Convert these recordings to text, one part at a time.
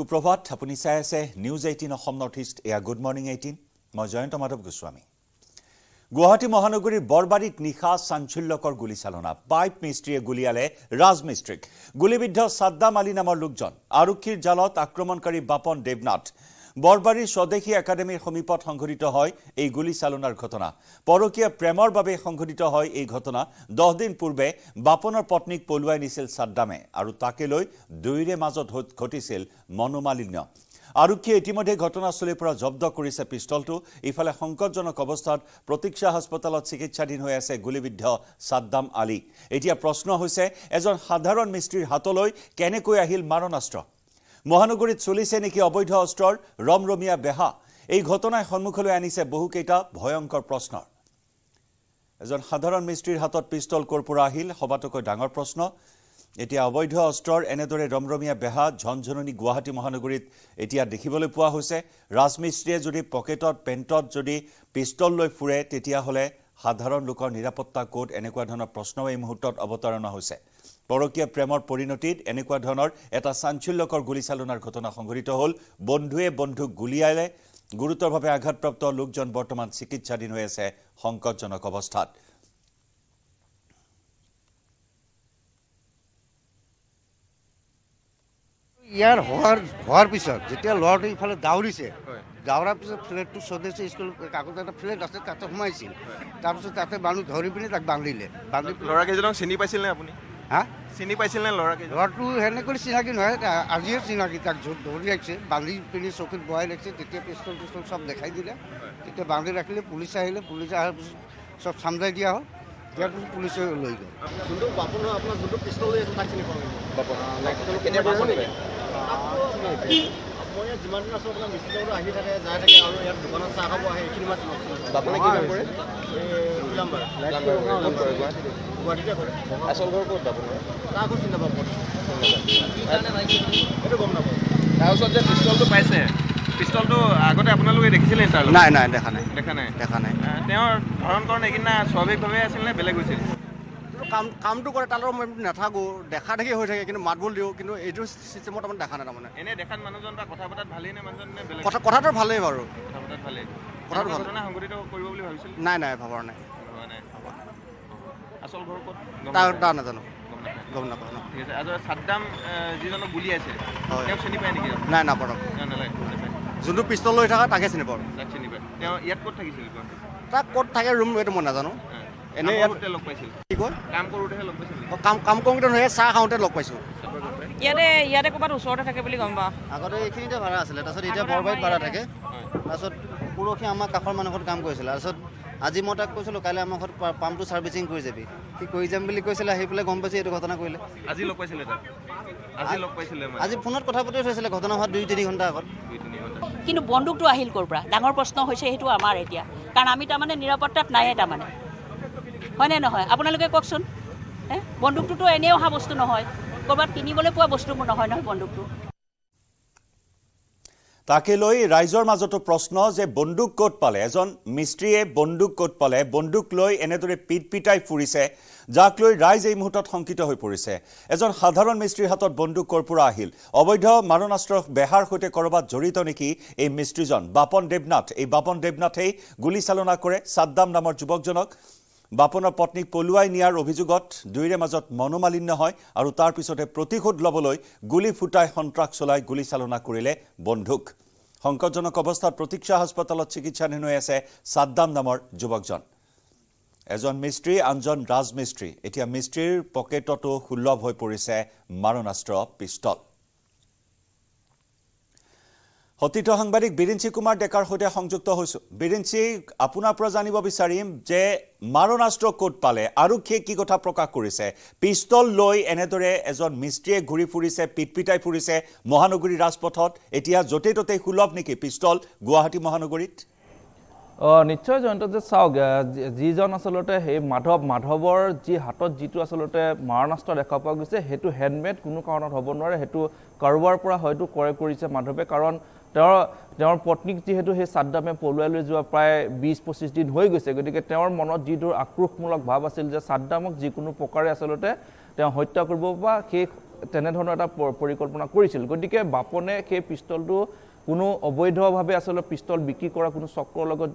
সুপ্ৰভাত আপুনি চাই আছে news eighteen Assam north east এয়া গুড মৰ্ণিং এইটিন মই জয়ন্ত মাধৱ গোস্বামী। গুৱাহাটী মহানগৰীৰ বৰবাৰীত নিশা চাঞ্চল্যকৰ গুলীচালনা। পাইপ মিস্ত্ৰীয়ে গুলীয়ালে ৰাজমিস্ত্ৰীক। গুলীবিদ্ধ ছাদ্দাম আলী নামৰ লোকজন। আৰক্ষীৰ জালত আক্ৰমণকাৰী বাপন দেৱনাথ। বৰবাৰীৰ স্বদেশী একাডেমীৰ সমীপত সংঘটিত হয় এই গুলীচালনাৰ ঘটনা। পৰকীয়া প্ৰেমৰ বাবে সংঘটিত হয় এই ঘটনা। দহ দিন পূৰ্বে বাপনৰ পত্নীক পলুৱাই নিছিল ছাদ্দামে আৰু তাকে লৈ দুয়োৰে মাজত ঘটিছিল মনোমালিন্য। আৰক্ষীয়ে ইতিমধ্যে ঘটনাস্থলীৰ পৰা জব্দ কৰিছে পিষ্টলটো। ইফালে সংকটজনক অৱস্থাত প্ৰতীক্ষা হাস্পতালত চিকিৎসাধীন হৈ আছে গুলীবিদ্ধ ছাদ্দাম আলী। এতিয়া প্ৰশ্ন হৈছে এজন সাধাৰণ মিস্ত্ৰীৰ হাতলৈ কেনেকৈ আহিল মাৰণাস্ত্ৰ? মহানগৰীত চলিছে নেকি অবৈধ অস্ত্ৰৰ ৰমৰমীয়া বেহা? এই ঘটনাই সন্মুখলৈ আনিছে বহুকেইটা ভয়ংকৰ প্ৰশ্নৰ। এজন সাধাৰণ মিস্ত্ৰীৰ হাতত পিষ্টল ক'ৰ পৰা আহিল? সবাতোকৈ ডাঙৰ প্ৰশ্ন। এতিয়া অবৈধ অস্ত্ৰৰ এনেদৰে ৰমৰমীয়া বেহা ঝনঝননি গুৱাহাটী মহানগৰীত এতিয়া দেখিবলৈ পোৱা হৈছে। ৰাজমিস্ত্ৰীয়ে যদি পকেটত পেণ্টত যদি পিষ্টল লৈ ফুৰে তেতিয়াহ'লে সাধাৰণ লোকৰ নিৰাপত্তা ক'ত? এনেকুৱা ধৰণৰ প্ৰশ্নও এই মুহূৰ্তত অৱতাৰণা হৈছে। পৰকীয়া প্ৰেমৰ পৰিণতিত এনেকুৱা ধৰণৰ এটা চাঞ্চল্যকৰ গুলীচালনাৰ ঘটনা সংঘটিত হ'ল। বন্ধুৱে বন্ধুক গুলীয়ালে। গুৰুতৰভাৱে আঘাতপ্ৰাপ্ত লোকজন বৰ্তমান চিকিৎসাধীন হৈ আছে সংকটজনক অৱস্থাত। ইয়াৰ হোৱাৰ হোৱাৰ পিছত যেতিয়া ল'ৰাটো ইফালে দাউৰিছে দাউৰাৰ পিছত ফ্লেটটো স্বদেশী স্কুল কাগজ এটা ফ্লেট আছে তাতে সোমাইছিল। তাৰপিছত তাতে মানুহ ধৰি পিনি তাক বান্ধিলে। বান্ধি ল'ৰাকেইজনক চিনি পাইছিল নে আপুনি? হা? চিনি পাইছিল নে ল'ৰাকেইজন? ল'ৰাটো সেনেকৈ চিনাকি নহয় আজিয়ে চিনাকি তাক য'ত ধৰি ৰাখিছে বান্ধি পিনি চকীত বহাই ৰাখিছে তেতিয়া পিষ্টল পিষ্টল চব দেখাই দিলে। তেতিয়া বান্ধি ৰাখিলে পুলিচ আহিলে পুলিচ অহাৰ পিছত চব চামজাই দিয়া হ'ল। দিয়াৰ পিছত পুলিচে লৈ গ'ল। যোনটো বাপনৰ আপোনাৰ যোনটো পিষ্টল লৈ আছে তাক চিনি পাওঁ কেতিয়া বাপন। নে? মই ইয়াত যিমান দিন আছোঁ আপোনাৰ আহি থাকে যাই থাকে আৰু ইয়াত দোকানত চাহ খাব আহে এইখিনি মাছ বাপনে। কি কাম কৰে পিলাম্বাৰ কাম কৰে গুৱাহাটীতে গুৱাহাটীতে কৰে আচল ঘৰ ক'ত বাপনৰ তাৰ আকৌ চিন্তা পাব সেইটো গম নাপাওঁ তাৰ ওচৰত যে পিষ্টলটো পাইছে। পিষ্টলটো আগতে আপোনালোকে দেখিছিলে তাৰ লগত? নাই নাই দেখা নাই। দেখা নাই? দেখা নাই। আহ, তেওঁৰ ধৰণ কৰণ এইকেইদিনা স্বাভাৱিকভাৱে আছিল নে বেলেগ হৈছিল? কিন্তু কাম কামটো কৰে তাৰ লগত মই নাথাকোঁ। দেখা দেখি হৈ থাকে কিন্তু মাত বোল দিওঁ কিন্তু এইটো চিষ্টেমত তাৰমানে দেখা নাই তাৰমানে। এনেই দেখাত মানুহজন বা কথা পতাত ভালেই নে মানুহজন কথা কথাটো ভালেই বাৰু। কথা পতাত ভালেই। কথাটো ভাল। ঘটনা সংঘটিত কৰিব বুলি ভাবিছিল? নাই নাই ভবা নাই। আচল ঘৰ ক'ত? তাৰ নাপায়? তাৰ নাজানো। গম নাপাওঁ ন। ঠিক আছে আৰু আহ, যিজনক গুলিয়াইছে হয়। তেওঁক চিনি পায় নেকি নাই নাপাওঁ। তেওঁ নালাগে চিনি পায় যোনটো পিষ্টল লৈ থকা তাকে চিনি পাওঁ। তাক চিনি পায়। তেওঁ ইয়াত ক'ত থাকিছিল? তাক ক'ত থাকে ৰুম এইটো মই নাজানো। হা। এনেই কাম ইয়াত- কৰোঁতে লগ পাইছিল। কি কয়? কাম কৰোঁতেহে লগ পাইছিল কাম কাম কৰোঁতে নহয় চাহ খাওঁতে লগ পাইছোঁ। ইয়াতে ইয়াতে ক'ৰবাত ওচৰতে থাকে বুলি গম পাওঁ। আগতে এইখিনিতে ভাড়া আছিলে তাৰপিছত এতিয়া বৰবাৰীত ভাড়া থাকে। তাৰপিছত পৰহি আমাৰ কাষৰ মানুহ ঘৰত কাম কৰিছিলে তাৰপিছত আজি মই তাক কৈছিলোঁ কাইলৈ আমাৰ ঘৰত পাম্পটো ছাৰ্ভিচিং কৰি যাবি। সি কৰি যাম বুলি কৈছিলে আহি পেলাই গম পাইছে এইটো ঘটনা কৰিলে। আজি লগ পাইছিলে আজি ফোনত কথা পাতি থৈছিলে ঘটনা হোৱা দুই তিনি ঘণ্টা আগত। কিন্তু বন্দুকটো আহিল ক'ৰ পৰা? ডাঙৰ প্ৰশ্ন হৈছে সেইটো আমাৰ এতিয়া। কাৰণ আমি তাৰমানে নিৰাপত্তাত নাইয়ে তাৰমানে। হয়নে নহয়? আপোনালোকে কওকচোন। হে? বন্দুকটোতো এনেই অহা বস্তু নহয়। ক'ৰবাত কিনিবলৈ পোৱা বস্তু নহয় নহয় বন্দুকটো। তাকে লৈ ৰাইজৰ মাজতো প্ৰশ্ন যে বন্দুক ক'ত পালে? এজন মিস্ত্ৰীয়ে বন্দুক ক'ত পালে? বন্দুক লৈ এনেদৰে পিট পিটাই ফুৰিছে যাক লৈ ৰাইজ এই মুহূৰ্তত শংকিত হৈ পৰিছে। এজন সাধাৰণ মিস্ত্ৰীৰ হাতত বন্দুক ক'ৰ পৰা আহিল? অবৈধ মাৰণাস্ত্ৰ বেহাৰ সৈতে ক'ৰবাত জড়িত নেকি এই মিস্ত্ৰীজন? বাপন দেৱনাথ এই বাপন দেৱনাথেই গুলীচালনা কৰে ছাদ্দাম নামৰ যুৱকজনক। বাপনৰ পত্নীক পলুৱাই নিয়াৰ অভিযোগত দুয়োৰে মাজত মনোমালিন্য হয় আৰু তাৰ পিছতে প্ৰতিশোধ ল'বলৈ গুলী ফুটাই সন্ত্ৰাস চলাই গুলীচালনা কৰিলে বন্ধুক সংকটজনক অৱস্থাত প্ৰতীক্ষা হাস্পতালত চিকিৎসাধীন হৈ আছে ছাদ্দাম নামৰ যুৱকজন। এজন মিস্ত্ৰী আনজন ৰাজমিস্ত্ৰী। এতিয়া মিস্ত্ৰীৰ পকেটতো সুলভ হৈ পৰিছে মাৰণাস্ত্ৰ পিষ্টল। সতীৰ্থ সাংবাদিক বিৰিঞ্চি কুমাৰ ডেকাৰ সৈতে সংযুক্ত হৈছোঁ। বিৰিঞ্চি আপোনাৰ পৰা জানিব বিচাৰিম যে মাৰণাস্ত্ৰ ক'ত পালে আৰক্ষীয়ে কি কথা প্ৰকাশ কৰিছে। পিষ্টল লৈ এনেদৰে এজন মিস্ত্ৰীয়ে ঘূৰি ফুৰিছে পিটপিটাই ফুৰিছে মহানগৰী ৰাজপথত। এতিয়া য'তে ত'তেই সুলভ নেকি পিষ্টল গুৱাহাটী মহানগৰীত? অঁ নিশ্চয় জয়ন্ত যে চাওক যিজন আচলতে সেই মাধৱ মাধৱৰ যি হাতত যিটো আচলতে মাৰণাস্ত্ৰ দেখা পোৱা গৈছে সেইটো হেণ্ডমেড কোনো কাৰণত হ'ব নোৱাৰে সেইটো কাৰোবাৰ পৰা হয়তো ক্ৰয় কৰিছে মাধৱে। কাৰণ তেওঁৰ তেওঁৰ পত্নীক যিহেতু সেই ছাদ্দামে পলুৱাই লৈ যোৱা প্ৰায় বিছ পঁচিছ দিন হৈ গৈছে গতিকে তেওঁৰ মনত যিটো আক্ৰোশমূলক ভাৱ আছিল যে ছাদ্দামক যিকোনো প্ৰকাৰে আচলতে তেওঁ হত্যা কৰিব বা সেই তেনেধৰণৰ এটা পৰিকল্পনা কৰিছিল। গতিকে বাপনে সেই পিষ্টলটো কোনো অবৈধভাৱে আচলতে পিষ্টল বিক্ৰী কৰা কোনো চক্ৰৰ লগত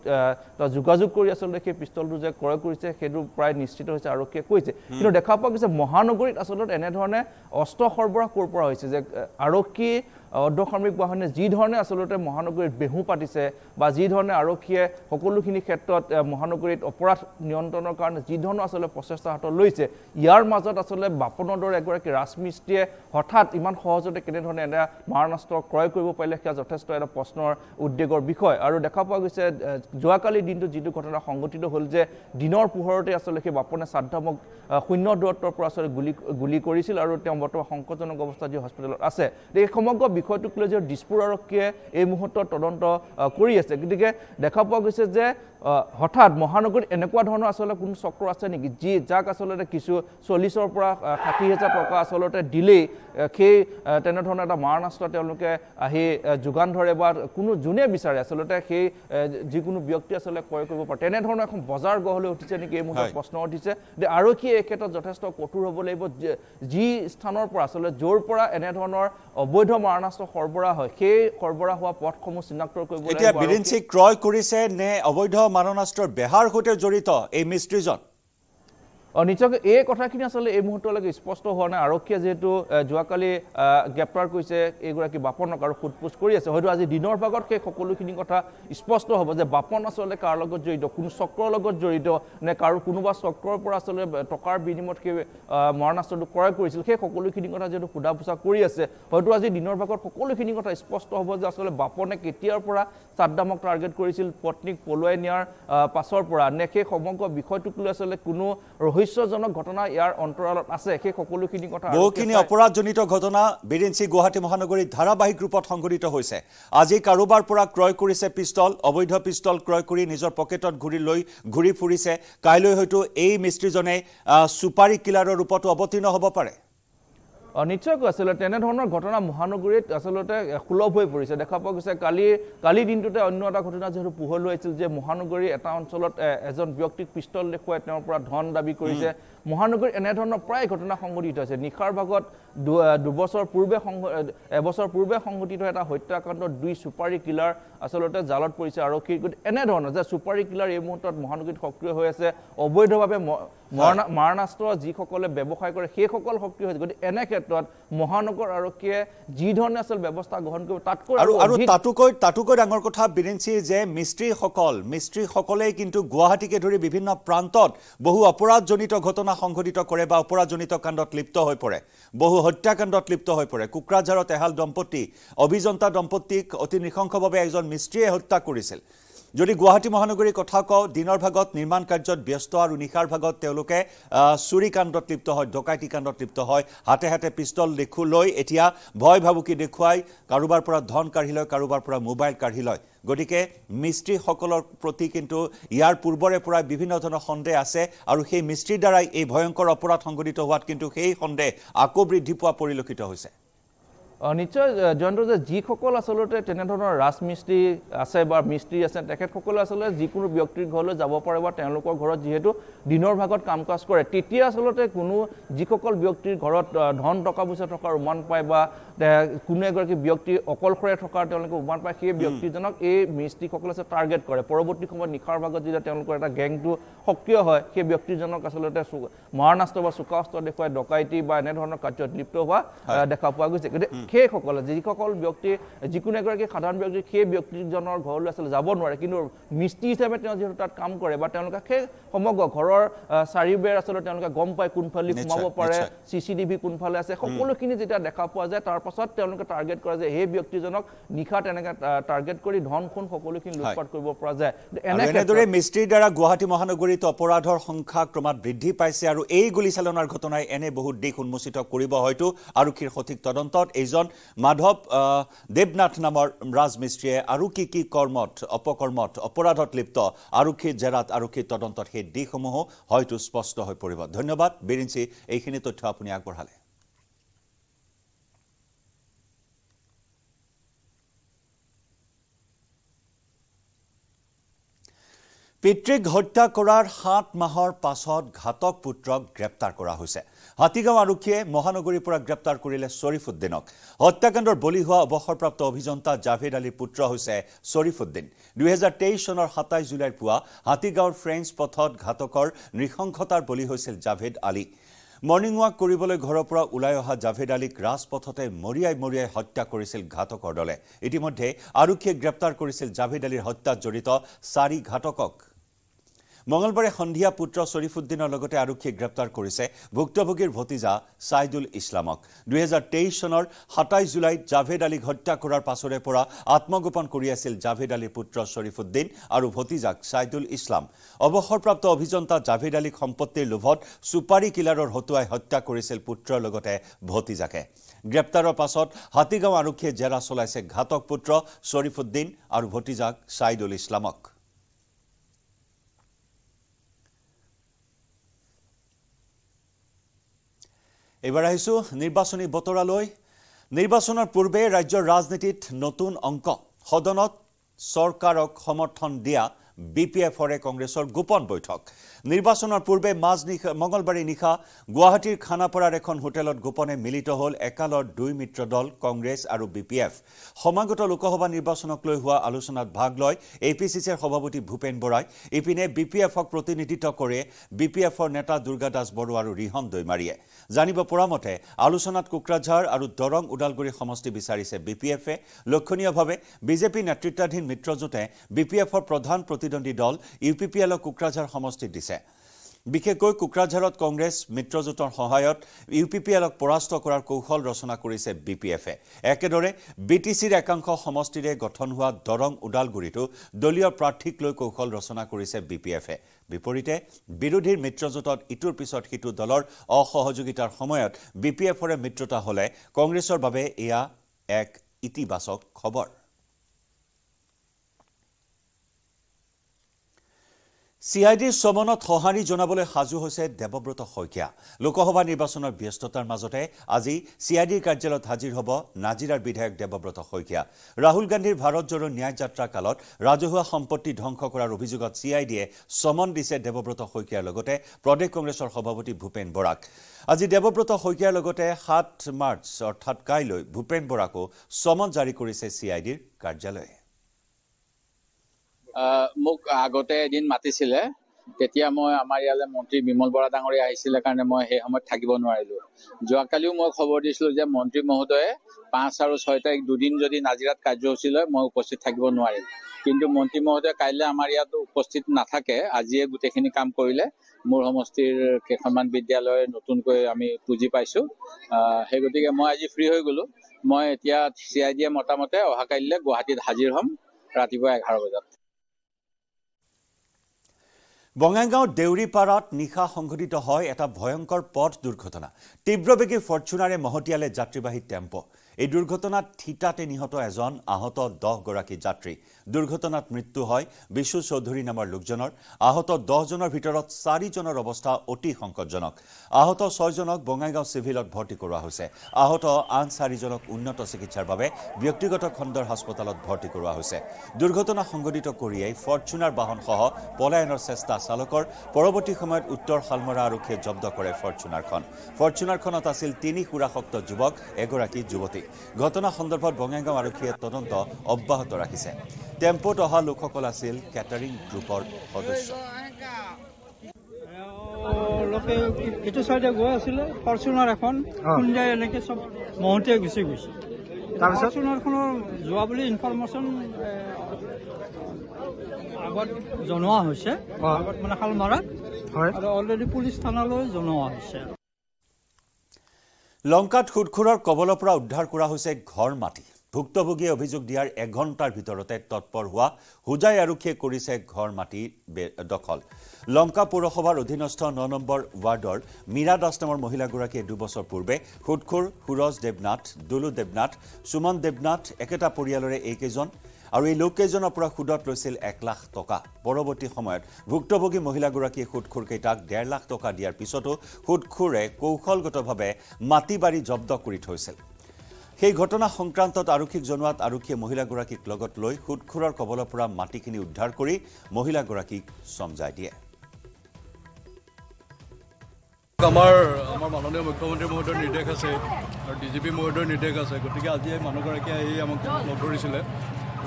যোগাযোগ কৰি আচলতে সেই পিষ্টলটো যে ক্ৰয় কৰিছে সেইটো প্ৰায় নিশ্চিত হৈছে আৰক্ষীয়ে কৈছে। কিন্তু দেখা পোৱা গৈছে মহানগৰীত আচলতে এনেধৰণে অস্ত্ৰ সৰবৰাহ ক'ৰ পৰা হৈছে যে আৰক্ষী অৰ্ধসামৰিক বাহিনীয়ে যি ধৰণে আচলতে মহানগৰীত বেহু পাতিছে বা যি ধৰণে আৰক্ষীয়ে সকলোখিনি ক্ষেত্ৰত মহানগৰীত অপৰাধ নিয়ন্ত্ৰণৰ কাৰণে যি ধৰণৰ আচলতে প্ৰচেষ্টা হাতত লৈছে ইয়াৰ মাজত আচলতে বাপনৰ দৰে এগৰাকী ৰাজমিস্ত্ৰীয়ে হঠাৎ ইমান সহজতে কেনেধৰণে এনে মাৰণাস্ত্ৰ ক্ৰয় কৰিব পাৰিলে সেয়া যথেষ্ট এটা প্ৰশ্নৰ উদ্বেগৰ বিষয়। আৰু দেখা পোৱা গৈছে যোৱাকালিৰ দিনটোত যিটো ঘটনা সংঘটিত হ'ল যে দিনৰ পোহৰতে আচলতে সেই বাপনে শ্ৰাদ্ধামক শূন্য দূৰত্বৰ পৰা আচলতে গুলী গুলী কৰিছিল আৰু তেওঁ বৰ্তমান সংকটজনক অৱস্থাত যি হস্পিটেলত আছে। এই সমগ্ৰ বিষয়টোক লৈ যে দিছপুৰ আৰক্ষীয়ে এই মুহূৰ্তত তদন্ত কৰি আছে। গতিকে দেখা পোৱা গৈছে যে হঠাৎ মহানগৰীত এনেকুৱা ধৰণৰ আচলতে কোনো চক্ৰ আছে নেকি? যি যাক আচলতে কিছু চল্লিছৰ পৰা ষাঠি হাজাৰ টকা আচলতে দিলেই সেই তেনেধৰণৰ এটা মাৰণাস্ত্ৰ তেওঁলোকে আহি যোগান ধৰে বা কোনো যোনে বিচাৰে আচলতে সেই যিকোনো ব্যক্তি আচলতে ক্ৰয় কৰিব পাৰে। তেনেধৰণৰ এখন বজাৰ গঢ় লৈ উঠিছে নেকি? এই মুহূৰ্তত। প্ৰশ্ন উঠিছে যে আৰক্ষীয়ে এই ক্ষেত্ৰত যথেষ্ট কঠোৰ হ'ব লাগিব? যে- স্থানৰ পৰা আচলতে য'ৰ পৰা এনেধৰণৰ অবৈধ মাৰণাস্ত্ৰ সৰবৰাহ হয় সেই সৰবৰাহ হোৱা পথসমূহ চিনাক্ত কৰিব লাগিব ক্ৰয় কৰিছে নে অবৈধ মাৰণাস্ত্ৰৰ বেহাৰ সৈতে জড়িত এই মিস্ত্ৰীজন নিশ্চয়কৈ এই কথাখিনি আচলতে এই মুহূৰ্তলৈকে স্পষ্ট হোৱা নাই। আৰক্ষীয়ে যিহেতু যোৱাকালি গ্ৰেপ্তাৰ কৰিছে এইগৰাকী বাপনক আৰু সোধপোছ কৰি আছে। হয়তো আজি দিনৰ ভাগত সেই সকলোখিনি কথা স্পষ্ট হ'ব যে বাপন আচলতে কাৰ লগত জড়িত কোনো চক্ৰৰ লগত জড়িত নে কাৰো কোনোবা চক্ৰৰ পৰা আচলতে টকাৰ বিনিময়ত সেই মাৰণাস্ত্ৰটো ক্ৰয় কৰিছিল। সেই সকলোখিনি কথা যিহেতু সোধা পোছা কৰি আছে হয়তো আজি দিনৰ ভাগত সকলোখিনি কথা স্পষ্ট হ'ব যে আচলতে বাপনে কেতিয়াৰ পৰা চাদ্দামক টাৰ্গেট কৰিছিল পত্নীক পলুৱাই নিয়াৰ পাছৰ পৰা নে সেই সমগ্ৰ বিষয়টোক লৈ আচলতে কোনো ৰহস্যজনক ঘটনা ইয়াৰ অন্তৰালত আছে সেই সকলোখিনি কথা বহুখিনি অপৰাধজনিত ঘটনা বিৰিঞ্চি গুৱাহাটী মহানগৰীত ধাৰাবাহিক ৰূপত সংঘটিত হৈছে। আজি কাৰোবাৰ পৰা ক্ৰয় কৰিছে পিষ্টল অবৈধ পিষ্টল ক্ৰয় কৰি নিজৰ পকেটত ঘূৰি লৈ ঘূৰি ফুৰিছে। কাইলৈ হয়তো এই মিস্ত্ৰীজনে চুপাৰী কিলাৰৰ ৰূপতো অৱতীৰ্ণ হ'ব পাৰে। নিশ্চয়কৈ আচলতে তেনেধৰণৰ ঘটনা মহানগৰীত আচলতে সুলভ হৈ পৰিছে। দেখা পোৱা গৈছে কালি কালি দিনটোতে অন্য এটা ঘটনা যিহেতু পোহৰলৈ আহিছিল যে মহানগৰীৰ এটা অঞ্চলত এজন ব্যক্তিক পিষ্টল দেখুৱাই তেওঁৰ পৰা ধন দাবী কৰিছে। মহানগৰীত এনেধৰণৰ প্ৰায় ঘটনা সংঘটিত হৈছে। নিশাৰ ভাগত দুবছৰ পূৰ্বে সংঘ- এবছৰ পূৰ্বে সংঘটিত এটা হত্যাকাণ্ডত দুই চুপাৰী কিলাৰ আচলতে জালত পৰিছে। আৰক্ষী গতিকে এনেধৰণৰ যে চুপাৰী কিলাৰ এই মুহূৰ্তত মহানগৰীত সক্ৰিয় হৈ আছে অবৈধভাৱে মাৰণাস্ত্ৰ যিসকলে ব্যৱসায় কৰে সেইসকল সক্ৰিয় হৈছে। গতিকে এনে ক্ষেত্ৰত মহানগৰ আৰক্ষীয়ে যি ধৰণে আচল ব্যৱস্থা গ্ৰহণ কৰিব তাতকৈ আৰু তাতোকৈ তাতোকৈ ডাঙৰ কথা বিৰিঞ্চি যে মিস্ত্ৰীসকল মিস্ত্ৰীসকলেই কিন্তু গুৱাহাটীকে ধৰি বিভিন্ন প্ৰান্তত বহু অপৰাধজনিত ঘটনা সংঘটিত কৰে বা অপৰাধজনিত কাণ্ডত লিপ্ত হৈ পৰে। বহু হত্যাকাণ্ডত লিপ্ত হৈ পৰে। কোকৰাঝাৰত এহাল দম্পতী অভিযন্তা দম্পতীক অতি নৃশংসভাৱে এজন মিস্ত্ৰীয়ে হত্যা কৰিছিল। যদি গুৱাহাটী মহানগৰীৰ কথা কওঁ দিনৰ ভাগত নিৰ্মাণ কাৰ্যত ব্যস্ত আৰু নিশাৰ ভাগত তেওঁলোকে চুৰি কাণ্ডত লিপ্ত হয় ডকাইতি কাণ্ডত লিপ্ত হয় হাতে হাতে পিষ্টল দেখু লৈ এতিয়া ভয় ভাবুকি দেখুৱাই কাৰোবাৰ পৰা ধন কাঢ়ি লয় কাৰোবাৰ পৰা মোবাইল কাঢ়ি লয়। গতিকে মিস্ত্ৰীসকলৰ প্ৰতি কিন্তু ইয়াৰ পূৰ্বৰে পৰা বিভিন্ন ধৰণৰ সন্দেহ আছে আৰু সেই মিস্ত্ৰীৰ দ্বাৰাই এই ভয়ংকৰ অপৰাধ সংঘটিত হোৱাত কিন্তু সেই সন্দেহ আকৌ বৃদ্ধি পোৱা পৰিলক্ষিত হৈছে। নিশ্চয় জয়ন্ত যে যিসকল আচলতে তেনেধৰণৰ ৰাজমিস্ত্ৰী আছে বা মিস্ত্ৰী আছে তেখেতসকলে আচলতে যিকোনো ব্যক্তিৰ ঘৰলৈ যাব পাৰে বা তেওঁলোকৰ ঘৰত যিহেতু দিনৰ ভাগত কাম কাজ কৰে তেতিয়া আচলতে কোনো যিসকল ব্যক্তিৰ ঘৰত ধন টকা পইচা থকাৰ উমান পায় বা কোনো এগৰাকী ব্যক্তি অকলশৰে থকাৰ তেওঁলোকে উমান পায় সেই ব্যক্তিজনক এই মিস্ত্ৰীসকলে আচলতে টাৰ্গেট কৰে। পৰৱৰ্তী সময়ত নিশাৰ ভাগত যেতিয়া তেওঁলোকৰ এটা গেংটো সক্ৰিয় হয় সেই ব্যক্তিজনক আচলতে মাৰণাস্ত্ৰ বা চোকাস্ত্ৰ দেখুৱাই ডকাইতি বা এনেধৰণৰ কাৰ্যত লিপ্ত হোৱা দেখা পোৱা গৈছে। গতিকে সেইসকলে যিসকল ব্যক্তি যিকোনো এগৰাকী সাধাৰণ ব্যক্তি সেই ব্যক্তিজনৰ ঘৰলৈ আচলতে যাব নোৱাৰে। কিন্তু মিস্ত্ৰী হিচাপে তেওঁ যিহেতু তাত কাম কৰে বা তেওঁলোকে সেই সমগ্ৰ ঘৰৰ চাৰিবেৰ আচলতে তেওঁলোকে গম পায় কোনফালে সোমাব পাৰে। চি চি টিভি কোনফালে আছে সকলোখিনি যেতিয়া দেখা পোৱা যায় তাৰ পাছত তেওঁলোকে টাৰ্গেট কৰে যে সেই ব্যক্তিজনক নিশা তেনেকে টাৰ্গেট কৰি ধন সোণ সকলোখিনি লুটপাট কৰিব পৰা যায়। এনেদৰে মিস্ত্ৰীৰ দ্বাৰা গুৱাহাটী মহানগৰীত অপৰাধৰ সংখ্যা ক্ৰমাৎ বৃদ্ধি পাইছে আৰু এই গুলীচালনাৰ ঘটনাই এনে বহুত দিশ উন্মোচিত কৰিব হয়তো। আৰক্ষীৰ সঠিক তদন্তত এইজন মাধৱ আহ, দেৱনাথ নামৰ ৰাজমিস্ত্ৰীয়ে আৰু কি কি কৰ্মত অপকৰ্মত অপৰাধত লিপ্ত আৰক্ষীৰ জেৰাত আৰক্ষীৰ তদন্তত সেই দিশসমূহো হয়তো স্পষ্ট হৈ পৰিব। ধন্যবাদ বিৰিঞ্চি এইখিনি তথ্য আপুনি আগবঢ়ালে। পিতৃক হত্যা কৰাৰ সাত মাহৰ পাছত ঘাতক পুত্ৰক গ্ৰেপ্তাৰ কৰা হৈছে। হাতীগাঁও আৰক্ষীয়ে মহানগৰীৰ পৰা গ্ৰেপ্তাৰ কৰিলে শ্বৰীফুদ্দিনক হত্যাকাণ্ডৰ বলি হোৱা অৱসৰপ্ৰাপ্ত অভিযন্তা জাভেদ আলীৰ পুত্ৰ হৈছে শ্বৰীফুদ্দিন দুহেজাৰ তেইছ চনৰ সাতাইছ জুলাইৰ পুৱা হাতীগাঁৱৰ ফ্ৰেঞ্চ পথত ঘাতকৰ নৃশংসতাৰ বলি হৈছিল জাভেদ আলী। মৰ্ণিং ৱাক কৰিবলৈ ঘৰৰ পৰা ওলাই অহা জাভেদ আলীক ৰাজপথতে মৰিয়াই মৰিয়াই হত্যা কৰিছিল ঘাতকৰ দলে। ইতিমধ্যে আৰক্ষীয়ে গ্ৰেপ্তাৰ কৰিছিল জাভেদ আলীৰ হত্যাত জড়িত চাৰি ঘাতকক। মঙলবাৰে সন্ধিয়া পুত্ৰ শ্বৰীফুদ্দিনৰ লগতে আৰক্ষীয়ে গ্ৰেপ্তাৰ কৰিছে ভুক্তভোগীৰ ভতিজা ছাইদুল ইছলামক। দুহেজাৰ তেইছ চনৰ সাতাইছ জুলাইত জাভেদ আলীক হত্যা কৰাৰ পাছৰে পৰা আত্মগোপন কৰি আছিল জাভেদ আলীৰ পুত্ৰ শ্বৰীফুদ্দিন আৰু ভতিজাক ছাইদুল ইছলাম। অৱসৰপ্ৰাপ্ত অভিযন্তা জাভেদ আলীক সম্পত্তিৰ লোভত চুপাৰী কিলাৰৰ হতুৱাই হত্যা কৰিছিল পুত্ৰৰ লগতে ভতিজাকে। গ্ৰেপ্তাৰৰ পাছত হাতীগাঁও আৰক্ষীয়ে জেৰা চলাইছে ঘাতক পুত্ৰ শ্বৰীফুদ্দিন আৰু ভতিজাক ছাইদুল ইছলামক। এইবাৰ আহিছোঁ নিৰ্বাচনী বতৰালৈ। নিৰ্বাচনৰ পূৰ্বে ৰাজ্যৰ ৰাজনীতিত নতুন অংক। সদনত চৰকাৰক সমৰ্থন দিয়া বি পি এফৰে কংগ্ৰেছৰ গোপন বৈঠক। নিৰ্বাচনৰ পূৰ্বে মাজ নিশা মঙলবাৰে নিশা গুৱাহাটীৰ খানাপাৰাৰ এখন হোটেলত গোপনে মিলিত হ'ল একালৰ দুই মিত্ৰ দল কংগ্ৰেছ আৰু বি পি এফ সমাগত লোকসভা নিৰ্বাচনক লৈ হোৱা আলোচনাত ভাগ লয় এ পি চি চিৰ সভাপতি ভূপেন বৰাই। ইপিনে বি পি এফক প্ৰতিনিধিত্ব কৰে বি পি এফৰ নেতা দুৰ্গা দাস বড়ো আৰু ৰিহন দৈমাৰীয়ে। জানিব পৰা মতে আলোচনাত কোকৰাঝাৰ আৰু দৰং ওদালগুৰি সমষ্টি বিচাৰিছে বি পি এফে লক্ষণীয়ভাৱে বিজেপি নেতৃত্বাধীন মিত্ৰজোঁটে বি পি এফৰ প্ৰধান প্ৰতিদ্বন্দ্বী দল ইউ পি পি এলক কোকৰাঝাৰ সমষ্টিত দিছে। বিশেষকৈ কোকৰাঝাৰত কংগ্ৰেছ মিত্ৰজোঁটৰ সহায়ত ইউ পি পি এলক পৰাস্ত কৰাৰ কৌশল ৰচনা কৰিছে বি পি এফে। একেদৰে বি টি চিৰ একাংশ সমষ্টিৰে গঠন হোৱা দৰং ওদালগুৰিতো দলীয় প্ৰাৰ্থীক লৈ কৌশল ৰচনা কৰিছে বি পি এফে। বিপৰীতে বিৰোধীৰ মিত্ৰজোঁটত ইটোৰ পিছত সিটো দলৰ অসহযোগিতাৰ সময়ত বি পি এফৰে মিত্ৰতা হ'লে কংগ্ৰেছৰ বাবে এয়া এক ইতিবাচক খবৰ। চি আই ডিৰ চমনত সঁহাৰি জনাবলৈ সাজু হৈছে দেৱব্ৰত শইকীয়া। লোকসভা নিৰ্বাচনৰ ব্যস্ততাৰ মাজতে আজি চি আই ডিৰ কাৰ্যালয়ত হাজিৰ হ'ব নাজিৰাৰ বিধায়ক দেৱব্ৰত শইকীয়া। ৰাহুল গান্ধীৰ ভাৰত জোৰো ন্যায় যাত্ৰা কালত ৰাজহুৱা সম্পত্তি ধ্বংস কৰাৰ অভিযোগত চি আই ডিয়ে চমন দিছে দেৱব্ৰত শইকীয়াৰ লগতে প্ৰদেশ কংগ্ৰেছৰ সভাপতি ভূপেন বৰাক। আজি দেৱব্ৰত শইকীয়াৰ লগতে সাত মাৰ্চ অৰ্থাৎ কাইলৈ ভূপেন বৰাকো চমন জাৰি কৰিছে চি আই ডিৰ কাৰ্যালয়ে। মোক আগতে এদিন মাতিছিলে তেতিয়া মই আমাৰ ইয়ালৈ মন্ত্ৰী বিমল বৰা ডাঙৰীয়া আহিছিলে কাৰণে মই সেই সময়ত থাকিব নোৱাৰিলো। যোৱাকালিও মই খবৰ দিছিলো যে মন্ত্ৰী মহোদয়ে পাঁচ আৰু ছয় তাৰিখ দুদিন যদি নাজিৰাত কাৰ্যসূচী লয় মই উপস্থিত থাকিব নোৱাৰিম। কিন্তু মন্ত্ৰী মহোদয়ে কাইলৈ আমাৰ ইয়াত উপস্থিত নাথাকে আজিয়ে গোটেইখিনি কাম কৰিলে। মোৰ সমষ্টিৰ কেইখনমান বিদ্যালয় নতুনকৈ আমি পুঁজি পাইছো। সেই গতিকে মই আজি ফ্ৰী হৈ গলো। মই এতিয়া চি আই ডিয়ে মতামতে অহা কাইলৈ গুৱাহাটীত হাজিৰ হ'ম ৰাতিপুৱা এঘাৰ বজাত। বঙাইগাঁও দেউৰীপাৰাত নিশা সংঘটিত হয় এটা ভয়ংকৰ পথ দুৰ্ঘটনা। তীব্ৰবেগী ফৰ্চুনাৰে মহতিয়ালে যাত্ৰীবাহী টেম্প। এই দুৰ্ঘটনাত থিতাতে নিহত এজন আহত দহগৰাকী যাত্ৰী। দুৰ্ঘটনাত মৃত্যু হয় বিশু চৌধুৰী নামৰ লোকজনৰ। আহত দহজনৰ ভিতৰত চাৰিজনৰ অৱস্থা অতি সংকটজনক। আহত ছয়জনক বঙাইগাঁও চিভিলত ভৰ্তি কৰোৱা হৈছে। আহত আন চাৰিজনক উন্নত চিকিৎসাৰ বাবে ব্যক্তিগত খণ্ডৰ হাস্পতালত ভৰ্তি কৰোৱা হৈছে। দুৰ্ঘটনা সংঘটিত কৰিয়েই ফৰ্চুনাৰ বাহনসহ পলায়নৰ চেষ্টা চালকৰ পৰৱৰ্তী সময়ত উত্তৰ শালমৰা আৰক্ষীয়ে জব্দ কৰে ফৰ্চুনাৰখন। ফৰ্চুনাৰখনত আছিল তিনি সুৰাসক্ত যুৱক এগৰাকী যুৱতী। ঘটনা সন্দৰ্ভত বঙাইগাঁও আৰক্ষীয়ে তদন্ত অব্যাহত ৰাখিছে। টেম্পোত অহা লোকসকল আছিল কেটাৰিং গ্ৰুপৰ সদস্য। লোকে এইটো চাইডে গৈ আছিলে ফৰ্চুনাৰ এখন খুন্দাই এনেকে চব মহতিয়াই গুচি গৈছে। তাৰপিছত? ফৰ্চুনাৰখনৰ যোৱা বুলি ইনফৰমেশ্যন আগত জনোৱা হৈছে। আগত মানে শালমাৰাত। আৰু অলৰেডি পুলিচ থানালৈ জনোৱা হৈছে। লংকাত সুদখোৰৰ কবলৰ পৰা উদ্ধাৰ কৰা হৈছে ঘৰ মাটি। ভুক্তভোগীয়ে অভিযোগ দিয়াৰ এঘণ্টাৰ ভিতৰতে তৎপৰ হোৱা হোজাই আৰক্ষীয়ে কৰিছে ঘৰ মাটি দখল। লংকা পৌৰসভাৰ অধীনস্থ ন নম্বৰ ৱাৰ্ডৰ মীৰা দাস নামৰ মহিলাগৰাকীয়ে দুবছৰ পূৰ্বে সুদখোৰ সুৰজ দেৱনাথ দুলু দেৱনাথ সুমন দেৱনাথ একেটা পৰিয়ালৰে এইকেইজন আৰু এই লোককেইজনৰ পৰা সুদত লৈছিল এক লাখ টকা। পৰৱৰ্তী সময়ত ভুক্তভোগী মহিলাগৰাকীয়ে সুদখোৰকেইটাক ডেৰ লাখ টকা দিয়াৰ পিছতো সুদখোৰে কৌশলগতভাৱে মাটি বাৰী জব্দ কৰি থৈছিল। সেই ঘটনা সংক্ৰান্তত আৰক্ষীক জনোৱাত আৰক্ষীয়ে মহিলাগৰাকীক লগত লৈ সুদখোৰৰ কবলৰ পৰা মাটিখিনি উদ্ধাৰ কৰি মহিলাগৰাকীক চমজাই দিয়ে। আমাৰ আমাৰ মাননীয় মুখ্যমন্ত্ৰী মহোদয়ৰ নিৰ্দেশ আছে আৰু ডি জি পি মহোদয়ৰ নিৰ্দেশ আছে। গতিকে আজি এই মানুহগৰাকীয়ে আহি আমাক লগ ধৰিছিলে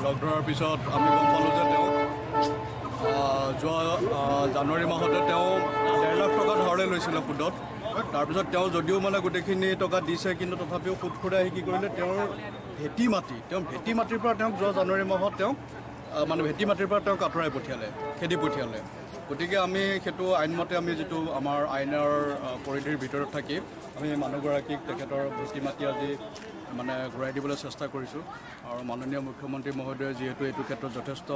লগ ধৰাৰ পিছত আমি গম পালোঁ যে তেওঁ যোৱা জানুৱাৰী মাহতে তেওঁ ডেৰ লাখ টকা ধাৰলৈ লৈছিলে সুদত। তাৰপিছত তেওঁ যদিও মানে গোটেইখিনি টকা দিছে কিন্তু তথাপিও সুদ খুৰাই আহি কি কৰিলে তেওঁৰ ভেটি মাটি তেওঁ ভেটি মাটিৰ পৰা তেওঁক যোৱা জানুৱাৰী মাহত আহ, মানে ভেটি মাটিৰ পৰা তেওঁক আঁতৰাই পঠিয়ালে খেদি পঠিয়ালে। গতিকে আমি সেইটো আইনমতে আমি যিটো আমাৰ আইনৰ পৰিধিৰ ভিতৰত থাকি আমি মানুহগৰাকীক তেখেতৰ ভেটি মাটি আজি মানে ঘূৰাই দিবলৈ চেষ্টা কৰিছোঁ। আৰু মাননীয় মুখ্যমন্ত্ৰী মহোদয়ে যিহেতু এইটো ক্ষেত্ৰত যথেষ্ট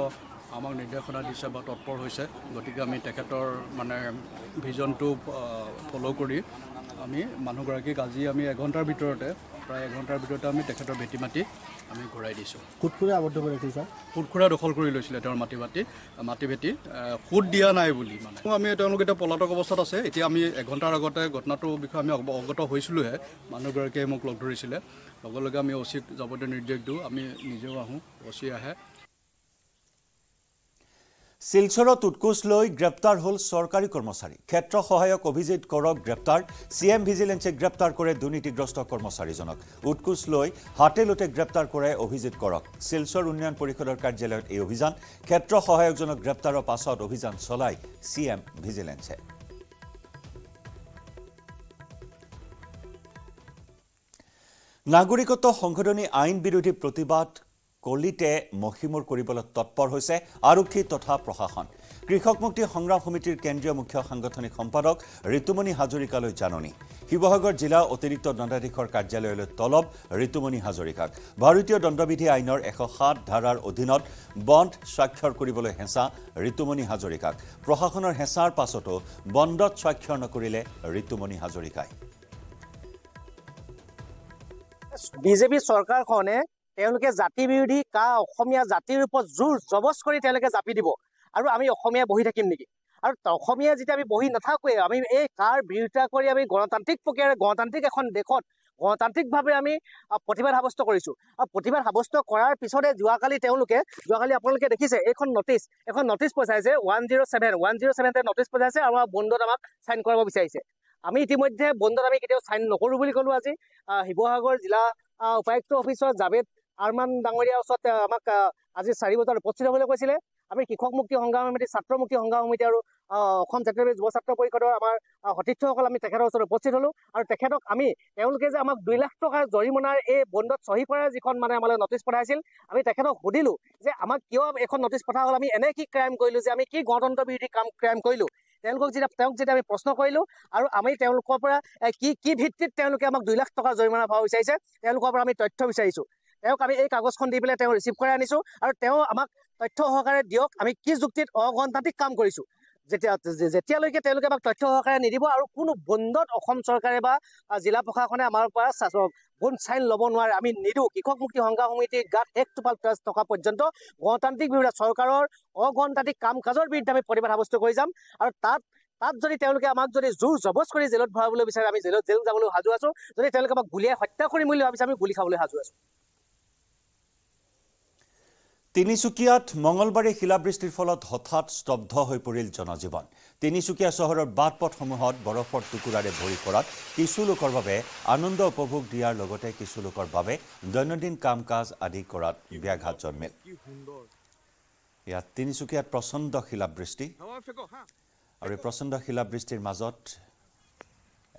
আমাক নিৰ্দেশনা দিছে বা তৎপৰ হৈছে গতিকে আমি তেখেতৰ মানে ভিজনটো ফ'ল' কৰি আমি মানুহগৰাকীক আজি আমি এঘণ্টাৰ ভিতৰতে প্ৰায় এঘণ্টাৰ ভিতৰতে আমি তেখেতৰ ভেটি মাটি আমি ঘূৰাই দিছোঁ। সুতখোৰে আবদ্ধ কৰি ৰাখিছে? সুদখোৰা দখল কৰি লৈছিলে তেওঁৰ মাটি মাটি মাটি ভেটি সুদ দিয়া নাই বুলি মানে। আমি তেওঁলোক এতিয়া পলাতক অৱস্থাত আছে। এতিয়া আমি এঘণ্টাৰ আগতে ঘটনাটোৰ বিষয়ে আমি অৱ- অৱগত হৈছিলোঁহে। মানুহগৰাকীয়ে মোক লগ ধৰিছিলে। লগে লগে আমি অচিক যাৱতীয় নিৰ্দেশ দিওঁ। আমি নিজেও আহোঁ অচি আহে। শিলচৰত উৎকোচ লৈ গ্ৰেপ্তাৰ হ'ল চৰকাৰী কৰ্মচাৰী। ক্ষেত্ৰ সহায়ক অভিজিত কৰক গ্ৰেপ্তাৰ চি এম ভিজিলেন্সে গ্ৰেপ্তাৰ কৰে দুৰ্নীতিগ্ৰস্ত কৰ্মচাৰীজনক। উৎকোচ লৈ হাতে লোটে গ্ৰেপ্তাৰ কৰে অভিজিত কৰক। শিলচৰ উন্নয়ন পৰিষদৰ কাৰ্যালয়ত এই অভিযান ক্ষেত্ৰ সহায়কজনক গ্ৰেপ্তাৰৰ পাছত অভিযান চলাই চি এম ভিজিলেন্সে নাগৰিকত্ব সংশোধনী আইন বিৰোধী প্ৰতিবাদ কলিতে মষিমূৰ কৰিবলৈ তৎপৰ হৈছে আৰক্ষী তথা প্ৰশাসন। কৃষক মুক্তি সংগ্ৰাম সমিতিৰ কেন্দ্ৰীয় মুখ্য সাংগঠনিক সম্পাদক ঋতুমণি হাজৰিকালৈ জাননী। শিৱসাগৰ জিলা অতিৰিক্ত দণ্ডাধীশৰ কাৰ্যালয়লৈ তলব ঋতুমণি হাজৰিকাক। ভাৰতীয় দণ্ডবিধি আইনৰ এশ সাত ধাৰাৰ অধীনত বণ্ড স্বাক্ষৰ কৰিবলৈ হেঁচা ঋতুমণি হাজৰিকাক। প্ৰশাসনৰ হেঁচাৰ পাছতো বণ্ডত স্বাক্ষৰ নকৰিলে ঋতুমণি হাজৰিকাই। বিজেপি চৰকাৰখনে তেওঁলোকে জাতি বিৰোধী কা অসমীয়া জাতিৰ ওপৰত জোৰ জবজ কৰি তেওঁলোকে জাপি দিব। আৰু আমি অসমীয়া বহি থাকিম নেকি? আৰু অসমীয়া যেতিয়া আমি বহি নাথাকোৱে আমি এই কাৰ বিৰোধিতা কৰি আমি গণতান্ত্ৰিক প্ৰক্ৰিয়াৰে গণতান্ত্ৰিক এখন দেশত গণতান্ত্ৰিকভাৱে আমি প্ৰতিবাদ সাব্যস্ত কৰিছোঁ। আৰু প্ৰতিবাদ সাব্যস্ত কৰাৰ পিছতে যোৱাকালি তেওঁলোকে যোৱাকালি আপোনালোকে দেখিছে এইখন নটিচ এখন নটিচ পঠাইছে one zero' seven one zero' ছেভেনতে notice পঠাইছে আৰু আমাৰ বণ্ডত আমাক চাইন কৰাব বিচাৰিছে। আমি ইতিমধ্যে বণ্ডত আমি কেতিয়াও চাইন নকৰোঁ বুলি ক'লোঁ আজি। শিৱসাগৰ জিলা উপায়ুক্ত অফিচৰ জাভেদ আৰমান ডাঙৰীয়াৰ ওচৰত আমাক আজি চাৰি বজাত উপস্থিত হ'বলৈ কৈছিলে। আমি কৃষক মুক্তি সংগ্ৰাম সমিতি ছাত্ৰ মুক্তি সংগ্ৰাম সমিতি আৰু অসম জাতীয় যুৱ ছাত্ৰ পৰিষদৰ আমাৰ সতীৰ্থসকল আমি তেখেতৰ ওচৰত উপস্থিত হ'লোঁ। আৰু তেখেতক আমি তেওঁলোকে যে আমাক দুই লাখ টকাৰ জৰিমনাৰ এই বণ্ডত চহী কৰাৰ যিখন মানে আমালৈ নটিচ পঠাইছিল আমি তেখেতক সুধিলোঁ যে আমাক কিয় এখন নটিচ পঠা হ'ল? আমি এনে কি ক্ৰাইম কৰিলোঁ যে আমি কি গণতন্ত্ৰ বিৰোধী কাম ক্ৰাইম কৰিলোঁ? তেওঁলোকক যেতিয়া তেওঁক যেতিয়া আমি প্ৰশ্ন কৰিলোঁ আৰু আমি তেওঁলোকৰ পৰা কি কি ভিত্তিত তেওঁলোকে আমাক দুই লাখ টকাৰ জৰিমনা ভৰাব বিচাৰিছে তেওঁলোকৰ পৰা আমি তথ্য বিচাৰিছোঁ। তেওঁক আমি এই কাগজখন দি পেলাই তেওঁ ৰিচিভ কৰাই আনিছোঁ আৰু তেওঁ আমাক তথ্য সহকাৰে দিয়ক আমি কি যুক্তিত অগণতান্ত্ৰিক কাম কৰিছোঁ। যেতিয়া যেতিয়ালৈকে তেওঁলোকে আমাক তথ্য সহকাৰে নিদিব আৰু কোনো বণ্ডত অসম চৰকাৰে বা জিলা প্ৰশাসনে আমাৰ পৰা বণ্ড চাইন ল'ব নোৱাৰে আমি নিদিওঁ। কৃষক মুক্তি সংগ্ৰাম সমিতিৰ গাত এক টোপাল তেজ থকা পৰ্যন্ত গণতান্ত্ৰিক বিৰোধী চৰকাৰৰ অগণতান্ত্ৰিক কাম কাজৰ বিৰুদ্ধে আমি প্ৰতিবাদ সাব্যস্ত কৰি যাম আৰু তাত তাত যদি তেওঁলোকে আমাক যদি জোৰ জবজ কৰি জেলত ভৰাবলৈ বিচাৰে আমি জেলত জেল যাবলৈ সাজু আছোঁ। যদি তেওঁলোকে আমাক গুলীয়াই হত্যা কৰিম বুলি ভাবিছে আমি গুলী খাবলৈ সাজু আছোঁ। তিনিচুকীয়াত মঙলবাৰে শিলাবৃষ্টিৰ ফলত হঠাৎ স্তব্ধ হৈ পৰিল জনজীৱন। তিনিচুকীয়া চহৰৰ বাট পথসমূহত বৰফৰ টুকুৰাৰে ভৰি পৰাত কিছু লোকৰ বাবে আনন্দ উপভোগ দিয়াৰ লগতে কিছু লোকৰ বাবে দৈনন্দিন কাম কাজ আদি কৰাত ব্যাঘাত জন্মিল। ইয়াত তিনিচুকীয়াত প্ৰচণ্ড শিলাবৃষ্টি। আৰু এই প্ৰচণ্ড শিলাবৃষ্টিৰ মাজত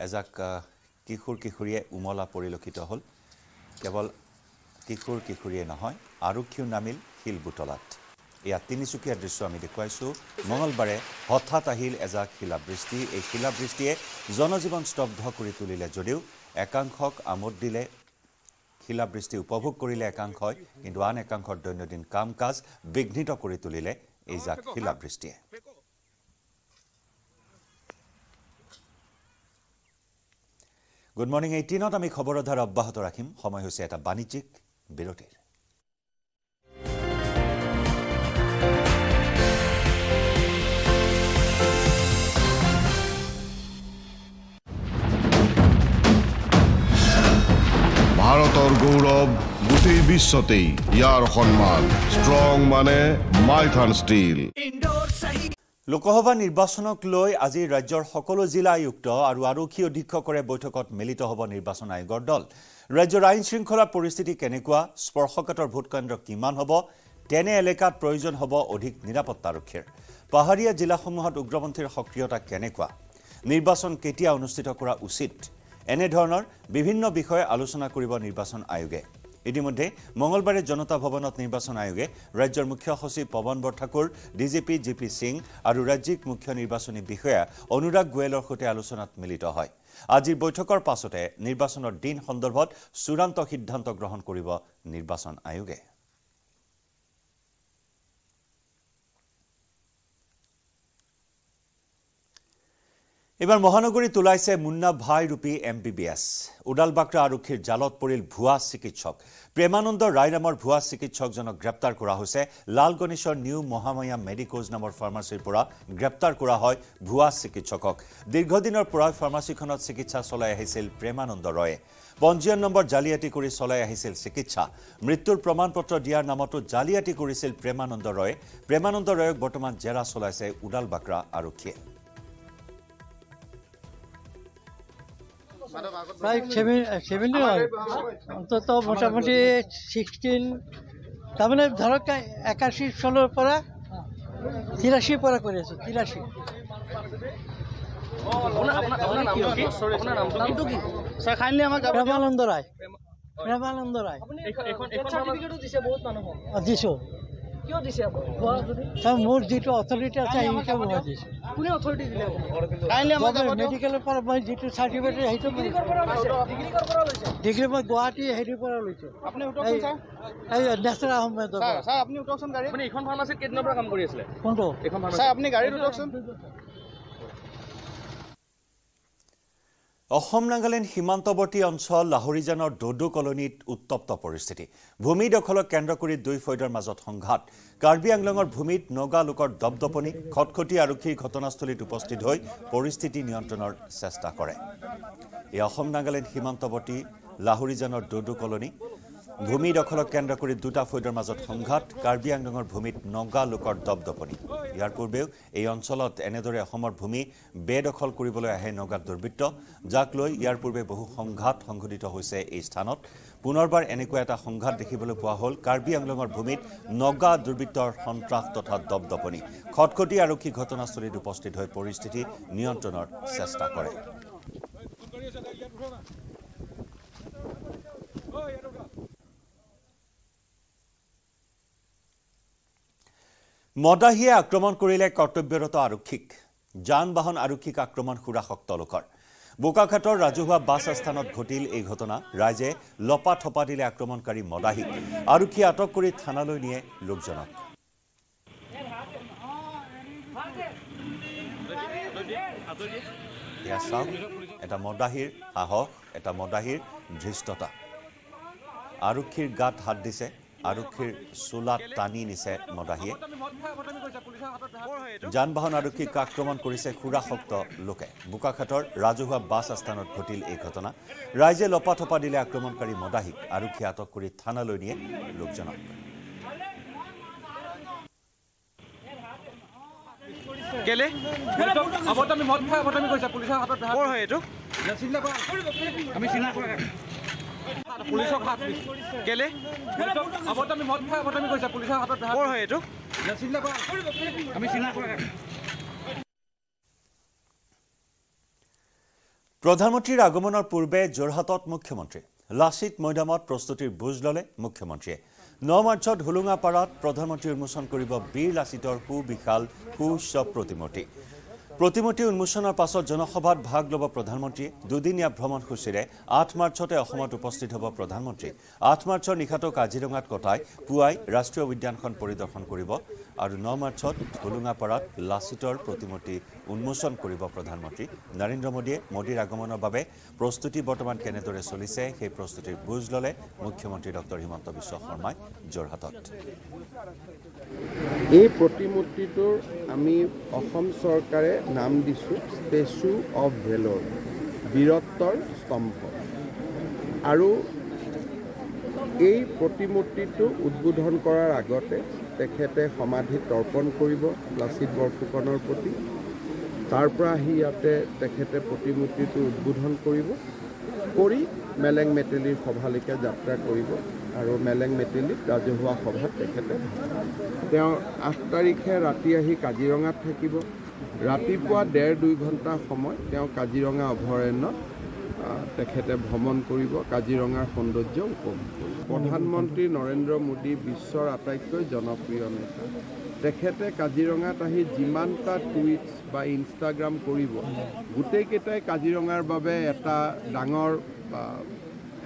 এজাক কিশোৰ কিশোৰীয়ে উমলা পৰিলক্ষিত হ'ল। কেৱল কিশোৰ কিশোৰীয়ে নহয় আৰক্ষীও নামিল শিলবুটলাত ইয়াত তিনিচুকীয়া দৃশ্য আমি দেখুৱাইছোঁ। মঙলবাৰে হঠাৎ আহিল এজাক শিলাবৃষ্টি। এই শিলাবৃষ্টিয়ে জনজীৱন স্তব্ধ কৰি তুলিলে যদিও একাংশক আমোদ দিলে। শিলাবৃষ্টি উপভোগ কৰিলে একাংশই কিন্তু আন একাংশৰ দৈনন্দিন কাম কাজ বিঘ্নিত কৰি তুলিলে এই জাক শিলাবৃষ্টিয়ে। গুড মৰ্ণিং এইটিনত আমি খবৰৰ ধাৰা অব্যাহত ৰাখিম। সময় হৈছে এটা বাণিজ্যিক বিৰতিৰ ভাৰতৰ গৌৰৱ গৌৰৱ গোটেই বিশ্বতেই ইয়াৰ সন্মান ষ্ট্ৰং মানে মাইথান ষ্টীল লোকসভা নিৰ্বাচনক লৈ আজি ৰাজ্যৰ সকলো জিলা আয়ুক্ত আৰু আৰক্ষী অধীক্ষকৰে বৈঠকত মিলিত হ'ব নিৰ্বাচন আয়োগৰ দল। ৰাজ্যৰ আইন শৃংখলা পৰিস্থিতি কেনেকুৱা স্পৰ্শকাতৰ ভোটকেন্দ্ৰ কিমান হ'ব তেনে এলেকাত প্ৰয়োজন হ'ব অধিক নিৰাপত্তা আৰক্ষীৰ। পাহাৰীয়া জিলাসমূহত উগ্ৰপন্থীৰ সক্ৰিয়তা কেনেকুৱা নিৰ্বাচন কেতিয়া অনুষ্ঠিত কৰা উচিত এনেধৰণৰ বিভিন্ন বিষয়ে আলোচনা কৰিব নিৰ্বাচন আয়োগে। ইতিমধ্যে মঙলবাৰে জনতা ভৱনত নিৰ্বাচন আয়োগে ৰাজ্যৰ মুখ্য সচিব Pawan Borthakur D G P G P Singh আৰু ৰাজ্যিক মুখ্য নিৰ্বাচনী বিষয়া অনুৰাগ গোৱেলৰ সৈতে আলোচনাত মিলিত হয়। আজিৰ বৈঠকৰ পাছতে নিৰ্বাচনৰ দিন সন্দৰ্ভত চূড়ান্ত সিদ্ধান্ত গ্ৰহণ কৰিব নিৰ্বাচন আয়োগে। এইবাৰ মহানগৰীত ওলাইছে মুন্না ভাই ৰূপী M B B S. Odalbakra আৰক্ষীৰ জালত পৰিল ভুৱা চিকিৎসক। প্ৰেমানন্দ ৰায় নামৰ ভুৱা চিকিৎসকজনক গ্ৰেপ্তাৰ কৰা হৈছে। লাল গণেশৰ নিউ মহামায়া মেডিকোজ নামৰ ফাৰ্মাচীৰ পৰা গ্ৰেপ্তাৰ কৰা হয় ভুৱা চিকিৎসকক। দীৰ্ঘদিনৰ পৰাই ফাৰ্মাচীখনত চিকিৎসা চলাই আহিছিল প্ৰেমানন্দ ৰয়ে। পঞ্জীয়ন নম্বৰ জালিয়াতি কৰি চলাই আহিছিল চিকিৎসা। মৃত্যুৰ প্ৰমাণ পত্ৰ দিয়াৰ নামতো জালিয়াতি কৰিছিল প্ৰেমানন্দ ৰয়ে। প্ৰেমানন্দ ৰয়ক বৰ্তমান জেৰা চলাইছে ওদালবাক্ৰা আৰক্ষীয়ে। প্ৰায় ছেভেণ্টি হয়। অন্তত মোটামুটি ছিক্সটিন তাৰমানে ধৰক একাশী চনৰ পৰা তিৰাশীৰ পৰা কৰি আছোঁ তিৰাশী প্ৰেমানন্দ ৰায় প্ৰেমানন্দ ৰায় দিছোঁ। মোৰ যিটো অথৰিটি আছে সেইটোকে মই দিছোঁ মেডিকেলৰ পৰা মই যিটো চাৰ্টিফিকেট সেইটো ডিগ্ৰী মই গুৱাহাটী হেৰিৰ পৰা লৈছোঁ। এই নেচনেল আহমেদৰ এইখন ফাৰ্মাচীত কেইদিনৰ পৰা কাম কৰি আছিলে? কোনটো? এইখন ফাৰ্মাচী আপুনি গাড়ীত উঠকচোন অসম নাগালেণ্ড সীমান্তৱৰ্তী অঞ্চল লাহৰিজানৰ ডডু কলনীত উত্তপ্ত পৰিস্থিতি। ভূমি দখলক কেন্দ্ৰ কৰি দুই ফৈদৰ মাজত সংঘাত। কাৰ্বি আংলঙৰ ভূমিত নগা লোকৰ দপদপনি খটখটি আৰক্ষীৰ ঘটনাস্থলীত উপস্থিত হৈ পৰিস্থিতি নিয়ন্ত্ৰণৰ চেষ্টা কৰে। এই অসম নাগালেণ্ড সীমান্তৱৰ্তী লাহৰিজানৰ ডডু কলনী ভূমি দখলক কেন্দ্ৰ কৰি দুটা ফৈদৰ মাজত সংঘাত কাৰ্বি আংলঙৰ ভূমিত নগা লোকৰ দপদপনি। ইয়াৰ পূৰ্বেও এই অঞ্চলত এনেদৰে অসমৰ ভূমি বেদখল কৰিবলৈ আহে নগা দুৰ্বৃত্ত যাক লৈ ইয়াৰ পূৰ্বে বহু সংঘাত সংঘটিত হৈছে এই স্থানত। পুনৰবাৰ এনেকুৱা এটা সংঘাত দেখিবলৈ পোৱা হ'ল কাৰ্বি আংলঙৰ ভূমিত নগা দুৰ্বৃত্তৰ সন্ত্ৰাস তথা দপদপনি। খটখটি আৰক্ষী ঘটনাস্থলীত উপস্থিত হৈ পৰিস্থিতি নিয়ন্ত্ৰণৰ চেষ্টা কৰে। মদাহীয়ে আক্ৰমণ কৰিলে কৰ্তব্যৰত আৰক্ষীক। যান বাহন আৰক্ষীক আক্ৰমণ সুৰাসক্ত লোকৰ। বোকাখাটৰ ৰাজহুৱা বাছ আস্থানত ঘটিল এই ঘটনা। ৰাইজে লপা থপা দিলে আক্ৰমণকাৰী মদাহীক। আৰক্ষীয়ে আটক কৰি থানালৈ নিয়ে লোকজনক। চাওক এটা মদাহীৰ সাহস এটা মদাহীৰ ধৃষ্টতা। আৰক্ষীৰ গাত হাত দিছে। আৰক্ষীৰ চোলাত টানি নিছে মদাহীয়ে। যান বাহন আৰক্ষীক আক্ৰমণ কৰিছে সুৰাসক্ত লোকে। বোকাখাটৰ ৰাজহুৱা বাছ আস্থানত ঘটিল এই ঘটনা। ৰাইজে লপাথপা দিলে আক্ৰমণকাৰী মদাহীক। আৰক্ষীয়ে আটক কৰি থানালৈ নিয়ে লোকজনক। কেলে? অবতামি মদ খাই অবতামি কৰিছে পুলিচৰ হাতত কৰ হয় এইটো। আমি চিনা কৰা। পুলিচক হাত কেলে? অবতামি মদ খাই অবতামি কৰিছে পুলিচৰ হাতত কৰ হয় এইটো? আমি চিনা কৰা। প্ৰধানমন্ত্ৰীৰ আগমনৰ পূৰ্বে যোৰহাটত মুখ্যমন্ত্ৰী। লাচিত মৈদামত প্ৰস্তুতিৰ বুজ ল'লে মুখ্যমন্ত্ৰীয়ে। ন মাৰ্চত হোলোঙাপাৰাত প্ৰধানমন্ত্ৰী উন্মোচন কৰিব বীৰ লাচিতৰ সুবিশাল সুউচ্চ প্ৰতিমূৰ্তি। প্ৰতিমূৰ্তি উন্মোচনৰ পাছত জনসভাত ভাগ ল'ব প্ৰধানমন্ত্ৰীয়ে দুদিনীয়া ভ্ৰমণসূচীৰে আঠ মাৰ্চতে অসমত উপস্থিত হ'ব প্ৰধানমন্ত্ৰী। আঠ মাৰ্চৰ নিশাটো কাজিৰঙাত কটাই পুৱাই ৰাষ্ট্ৰীয় উদ্যানখন পৰিদৰ্শন কৰিব। আৰু ন মাৰ্চত হোলোঙাপাৰাত লাচিতৰ প্ৰতিমূৰ্তি উন্মোচন কৰিব প্ৰধানমন্ত্ৰী নৰেন্দ্ৰ মোদীয়ে মোদীৰ আগমনৰ বাবে প্ৰস্তুতি বৰ্তমান কেনেদৰে চলিছে সেই প্ৰস্তুতিৰ বুজ ল'লে মুখ্যমন্ত্ৰী ডক্টৰ হিমন্ত বিশ্ব শৰ্মাই যোৰহাটত। এই প্ৰতিমূৰ্তিটোৰ আমি অসম চৰকাৰে নাম দিছোঁ ষ্টেচু অৱ ভেলৰ বীৰত্বৰ স্তম্ভ। আৰু এই প্ৰতিমূৰ্তিটো উদ্বোধন কৰাৰ আগতে তেখেতে সমাধি তৰ্পণ কৰিব লাচিত বৰফুকনৰ প্ৰতি। তাৰ পৰা আহি ইয়াতে তেখেতে প্ৰতিমূৰ্তিটো উদ্বোধন কৰিব কৰি মেলেং মেটেলিৰ সভালৈকে যাত্ৰা কৰিব আৰু মেলেং মেটেলিত ৰাজহুৱা সভাত তেখেতে তেওঁ আঠ তাৰিখে ৰাতি আহি কাজিৰঙাত থাকিব। ৰাতিপুৱা ডেৰ দুই ঘণ্টা সময় তেওঁ কাজিৰঙা অভয়াৰণ্যত তেখেতে ভ্ৰমণ কৰিব কাজিৰঙাৰ সৌন্দৰ্য উপভোগ কৰিব। প্ৰধানমন্ত্ৰী নৰেন্দ্ৰ মোদী বিশ্বৰ আটাইতকৈ জনপ্ৰিয় নেতা। তেখেতে কাজিৰঙাত আহি যিমানটা টুইটছ বা ইনষ্টাগ্ৰাম কৰিব গোটেইকেইটাই কাজিৰঙাৰ বাবে এটা ডাঙৰ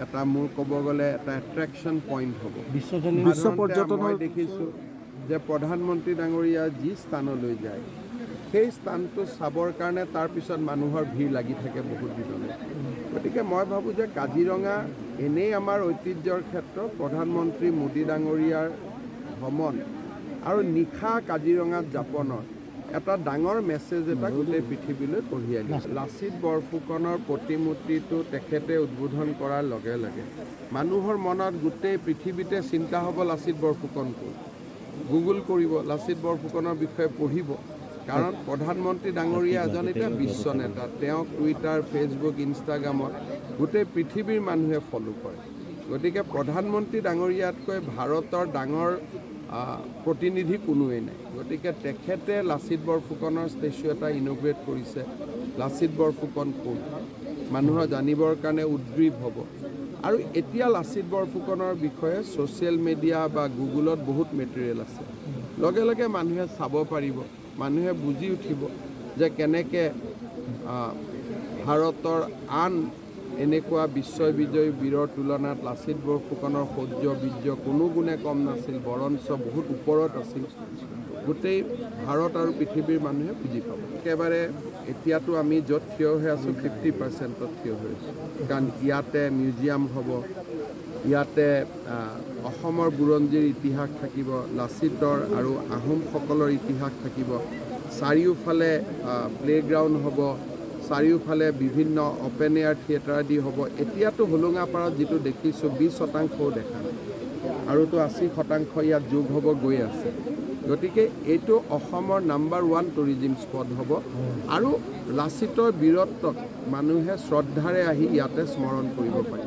এটা মোৰ ক'ব গ'লে এটা এট্ৰেকশ্যন পইণ্ট হ'ব। বিশ্ব পৰ্যটনৰ মই দেখিছোঁ যে প্ৰধানমন্ত্ৰী ডাঙৰীয়া যি স্থানলৈ যায় সেই স্থানটো চাবৰ কাৰণে তাৰপিছত মানুহৰ ভিৰ লাগি থাকে বহুত দিনলৈ। গতিকে মই ভাবোঁ যে কাজিৰঙা এনেই আমাৰ ঐতিহ্যৰ ক্ষেত্ৰত প্ৰধানমন্ত্ৰী মোদী ডাঙৰীয়াৰ ভ্ৰমণ আৰু নিশা কাজিৰঙাত যাপনৰ এটা ডাঙৰ মেছেজ এটা গোটেই পৃথিৱীলৈ কঢ়িয়াই লাচিত বৰফুকনৰ প্ৰতিমূৰ্তিটো তেখেতে উদ্বোধন কৰাৰ লগে লগে মানুহৰ মনত গোটেই পৃথিৱীতে চিন্তা হ'ব লাচিত বৰফুকন কোন গুগল কৰিব লাচিত বৰফুকনৰ বিষয়ে পঢ়িব। কাৰণ প্ৰধানমন্ত্ৰী ডাঙৰীয়া এজন এতিয়া বিশ্ব নেতা। তেওঁক টুইটাৰ ফেচবুক ইনষ্টাগ্ৰামত গোটেই পৃথিৱীৰ মানুহে ফ'ল' কৰে। গতিকে প্ৰধানমন্ত্ৰী ডাঙৰীয়াতকৈ ভাৰতৰ ডাঙৰ প্ৰতিনিধি কোনোৱেই নাই। গতিকে তেখেতে লাচিত বৰফুকনৰ ষ্টেচু এটা ইনগ্ৰেট কৰিছে। লাচিত বৰফুকন কোন? মানুহৰ জানিবৰ কাৰণে উদ্গ্ৰীৱ হ'ব। আৰু এতিয়া লাচিত বৰফুকনৰ বিষয়ে ছ'চিয়েল মিডিয়া বা গুগলত বহুত মেটেৰিয়েল আছে। লগে লগে মানুহে চাব পাৰিব। মানুহে বুজি উঠিব যে কেনেকৈ ভাৰতৰ আন এনেকুৱা বিশ্ববিজয়ী বীৰৰ তুলনাত লাচিত বৰফুকনৰ শৌৰ্য বীৰ্য কোনো গুণে কম নাছিল বৰঞ্চ বহুত ওপৰত আছিল। গোটেই ভাৰত আৰু পৃথিৱীৰ মানুহে বুজি পাব। একেবাৰে এতিয়াতো আমি য'ত থিয় হৈ আছোঁ ফিফটি পাৰ্চেণ্টত থিয় হৈ আছোঁ। কাৰণ ইয়াতে মিউজিয়াম হ'ব ইয়াতে অসমৰ বুৰঞ্জীৰ ইতিহাস থাকিব লাচিতৰ আৰু আহোমসকলৰ ইতিহাস থাকিব। চাৰিওফালে প্লে'গ্ৰাউণ্ড হ'ব চাৰিওফালে বিভিন্ন অপেন এয়াৰ থিয়েটাৰ আদি হ'ব। এতিয়াতো হোলোঙাপাৰত যিটো দেখিছোঁ বিছ শতাংশও দেখা নাই। আৰুতো আশী শতাংশ ইয়াত যোগ হ'ব গৈ আছে। গতিকে এইটো অসমৰ নাম্বাৰ ওৱান টুৰিজিম স্পট হ'ব। আৰু লাচিতৰ বীৰত্বক মানুহে শ্ৰদ্ধাৰে আহি ইয়াতে স্মৰণ কৰিব পাৰে।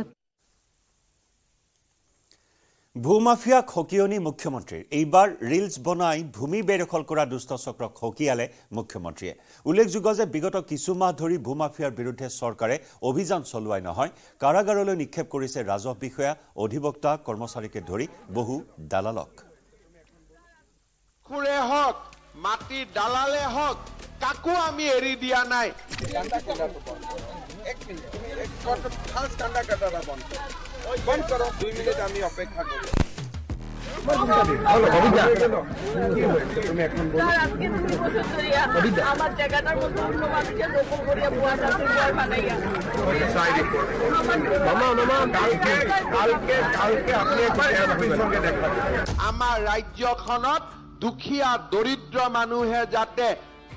ভূমাফিয়াক সকিয়নি মুখ্যমন্ত্ৰীৰ এইবাৰ ৰিলছ বনাই ভূমি বেদখল কৰা দুষ্ট চক্ৰক সকিয়ালে মুখ্যমন্ত্ৰীয়ে। উল্লেখযোগ্য যে বিগত কিছুমাহ ধৰি ভূমাফিয়াৰ বিৰুদ্ধে চৰকাৰে অভিযান চলোৱাই নহয় কাৰাগাৰলৈ নিক্ষেপ কৰিছে ৰাজহ বিষয়া অধিবক্তা কৰ্মচাৰীকে ধৰি বহু দালালক। মাটি দালালে হওক কাকো আমি এৰি দিয়া নাই। আমাৰ জায়গাটাৰ মধ্যে অন্য মানুষেৰ দখল কৰিয়া বুয়া চাষেৰ বয় বানাইয়া আমাৰ ৰাজ্যখনত দুখীয়া দৰিদ্ৰ মানুহে যাতে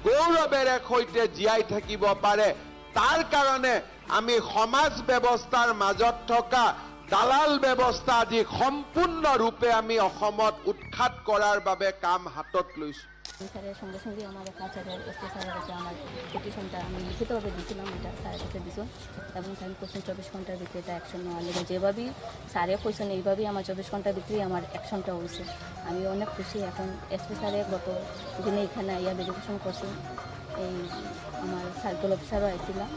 গৌৰৱেৰে সৈতে জীয়াই থাকিব পাৰে। তাৰ কাৰণে আমি সমাজ ব্যৱস্থাৰ মাজত থকা দালাল ব্যৱস্থা আদি সম্পূৰ্ণৰূপে আমি অসমত উৎখাত কৰাৰ বাবে কাম হাতত লৈছোঁ। স্যারের সঙ্গে সঙ্গে আমার কাছারের এসপি স্যারের কাছে আমার পিটিশনটা আমি লিখিতভাবে দিয়েছিলাম, এটা স্যারের কাছে দিয়েছেন এবং আমি কোশ্চেন চব্বিশ ঘণ্টার ভিতরে এটা অ্যাকশন নেওয়ার লেগে। যেভাবেই স্যারে কইছেন এইভাবেই আমার চব্বিশ ঘণ্টার ভিতরেই আমার অ্যাকশনটা হয়েছে। আমি অনেক খুশি। এখন এসপি স্যারে গত দিনে এখানে আইয়া ভেরিফিকেশন করছে। এই আমার সার্কেল অফিসারও আইছিলাম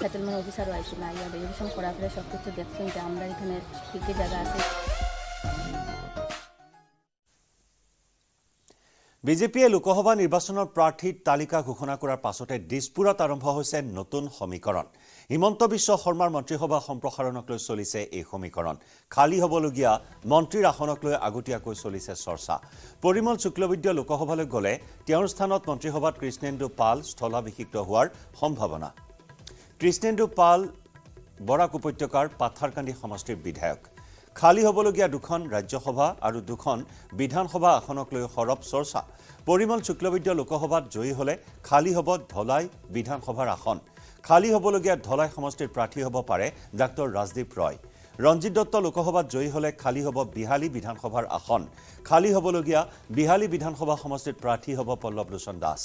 সেটেলমেন্ট অফিসারও আইছিল। আইয়া ভেরিফিকেশন করার পরে সব কিছু দেখছেন যে আমরা এখানে কী কী জায়গা আছে। বিজেপিয়ে লোকসভা নিৰ্বাচনৰ প্ৰাৰ্থীৰ তালিকা ঘোষণা কৰাৰ পাছতে দিছপুৰত আৰম্ভ হৈছে নতুন সমীকৰণ। হিমন্ত বিশ্ব শৰ্মাৰ মন্ত্ৰীসভা সম্প্ৰসাৰণক লৈ চলিছে এই সমীকৰণ। খালী হ'বলগীয়া মন্ত্ৰীৰ আসনক লৈ আগতীয়াকৈ চলিছে চৰ্চা। পৰিমল শুক্লবৈদ্য লোকসভালৈ গ'লে তেওঁৰ স্থানত মন্ত্ৰীসভাত কৃষ্ণেন্দু পাল স্থলাভিষিক্ত হোৱাৰ সম্ভাৱনা। কৃষ্ণেন্দু পাল বৰাক উপত্যকাৰ পাথাৰকান্দি সমষ্টিৰ বিধায়ক। খালী হ'বলগীয়া দুখন ৰাজ্যসভা আৰু দুখন বিধানসভা আসনক লৈ সৰব চৰ্চা। পৰিমল শুক্লবৈদ্য লোকসভাত জয়ী হ'লে খালী হ'ব ধলাই বিধানসভাৰ আসন। খালী হ'বলগীয়া ধলাই সমষ্টিৰ প্ৰাৰ্থী হ'ব পাৰে ডাক্তৰ ৰাজদীপ ৰয়। ৰঞ্জিত দত্ত লোকসভাত জয়ী হ'লে খালী হ'ব বিহালী বিধানসভাৰ আসন। খালী হ'বলগীয়া বিহালী বিধানসভা সমষ্টিত প্ৰাৰ্থী হ'ব পল্লৱ লোচন দাস।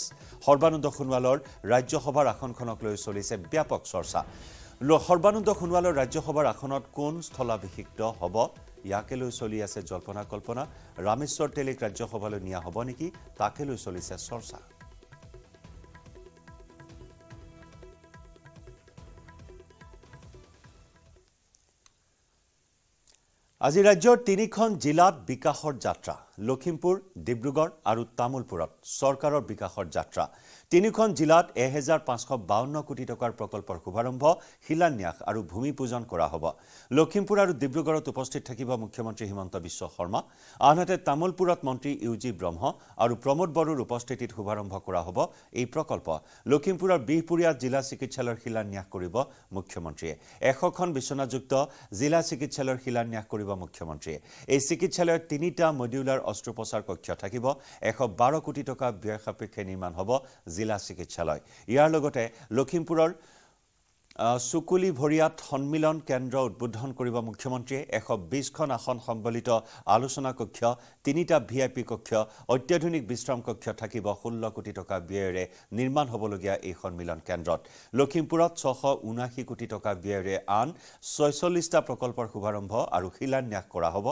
সৰ্বানন্দ সোণোৱালৰ ৰাজ্যসভাৰ আসনখনক লৈ চলিছে ব্যাপক চৰ্চা। সৰ্বানন্দ সোণোৱালৰ ৰাজ্যসভাৰ আসনত কোন স্থলাভিষিক্ত হ'ব? ইয়াকে লৈ চলি আছে জল্পনা কল্পনা ৰামেশ্বৰ তেলীক ৰাজ্যসভালৈ নিয়া হ'ব নেকি? তাকে লৈ চলিছে চৰ্চা। আজি ৰাজ্যৰ তিনিখন জিলাত বিকাশৰ যাত্ৰা। লখিমপুৰ ডিব্ৰুগড় আৰু তামোলপুৰত চৰকাৰৰ বিকাশৰ যাত্ৰা। তিনিখন জিলাত এহেজাৰ পাঁচশ বাৱন্ন কোটি টকাৰ প্ৰকল্পৰ শুভাৰম্ভ শিলান্যাস আৰু ভূমি পূজন কৰা হ'ব। লখিমপুৰ আৰু ডিব্ৰুগড়ত উপস্থিত থাকিব মুখ্যমন্ত্ৰী হিমন্ত বিশ্ব শৰ্মা। আনহাতে তামোলপুৰত মন্ত্ৰী ইউ জি ব্ৰহ্ম আৰু প্ৰমোদ বড়োৰ উপস্থিতিত শুভাৰম্ভ কৰা হ'ব এই প্ৰকল্প। লখিমপুৰৰ বিহপুৰীয়া জিলা চিকিৎসালয়ৰ শিলান্যাস কৰিব মুখ্যমন্ত্ৰীয়ে। এশখন বিচনাযুক্ত জিলা চিকিৎসালয়ৰ শিলান্যাস কৰিব মুখ্যমন্ত্ৰীয়ে। এই চিকিৎসালয়ত তিনিটা মডিউলাৰ অস্ত্ৰোপচাৰ কক্ষ থাকিব। এশ বাৰ কোটি টকা ব্যয় সাপেক্ষে নিৰ্মাণ হ'ব জিলা চিকিৎসালয়। ইয়াৰ লগতে লখিমপুৰৰ চুকুলি ভৰিয়াত সন্মিলন কেন্দ্ৰ উদ্বোধন কৰিব মুখ্যমন্ত্ৰীয়ে। এশ বিছখন আসন সম্বলিত আলোচনা কক্ষ তিনিটা ভি আই পি কক্ষ অত্যাধুনিক বিশ্ৰাম কক্ষ থাকিব ষোল্ল কোটি টকা ব্যয়েৰে নিৰ্মাণ হ'বলগীয়া এই সন্মিলন কেন্দ্ৰত। লখিমপুৰত ছশ ঊনাশী কোটি টকা ব্যয়েৰে আন ছয়চল্লিছটা প্ৰকল্পৰ শুভাৰম্ভ আৰু শিলান্যাস কৰা হ'ব।